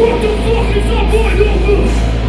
What the fuck is up, boy? No.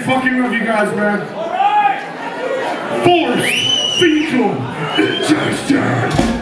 Fucking love you guys, man. Forced fecal ingestion.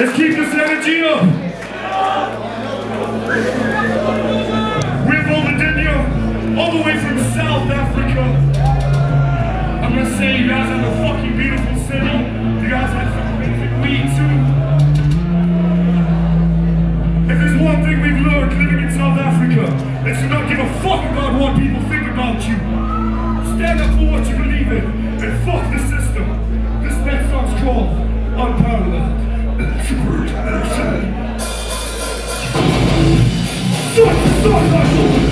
Let's keep this energy up. We're Vulvodynia, all the way from South Africa. I'm gonna say you guys have a fucking beautiful city. You guys have some amazing weed too. If there's one thing we've learned living in South Africa, it's to not give a fuck about what people think about you. Stand up for what you believe in, and fuck the system. This next song's called Unparalleled. Super Action. Start, start,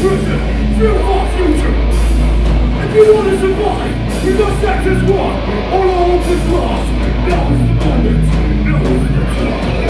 prison, build our future. If you want to survive, you must act as one, or all is lost. Now is the moment, now is the time.